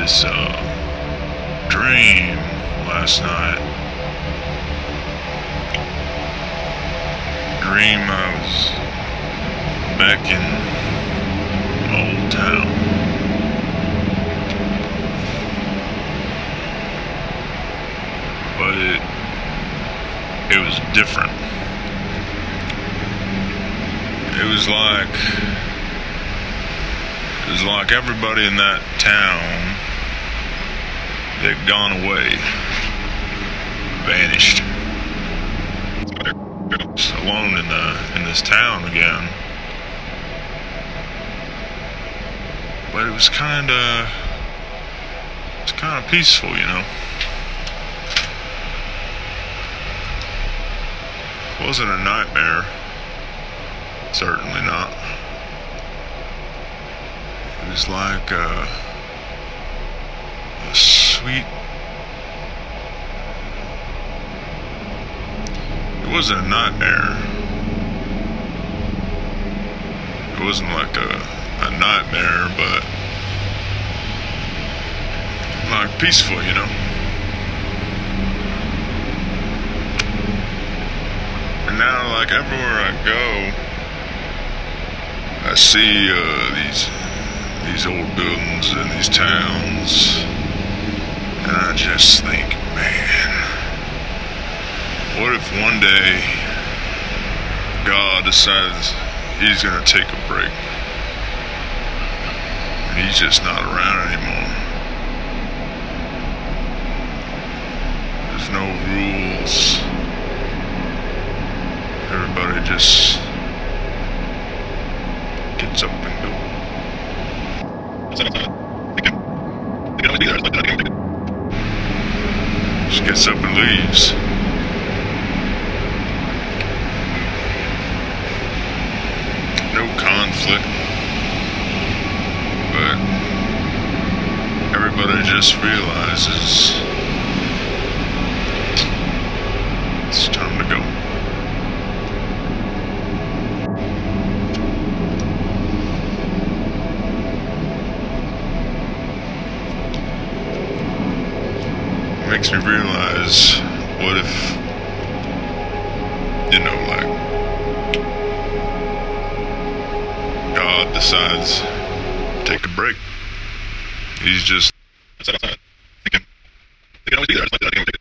this uh, dream last night. Dream I was back in Old Town. But it it was different. It was like it was like everybody in that town had gone away, vanished. Alone in the in this town again. But it was kind of it's kind of peaceful, you know. wasn't a nightmare. Certainly not. It was like a sweet. It wasn't a nightmare. It wasn't like a, a nightmare, but like peaceful, you know. And now, like everywhere I go, I see uh, these these old buildings and these towns, one day God decides He's gonna take a break, and He's just not around anymore. There's no rules. Everybody just gets up and go. Just gets up and leaves. No conflict. But everybody just realizes it's time to go. makes me realize what if you know like Decides take a break. He's just thinking, he can always be there.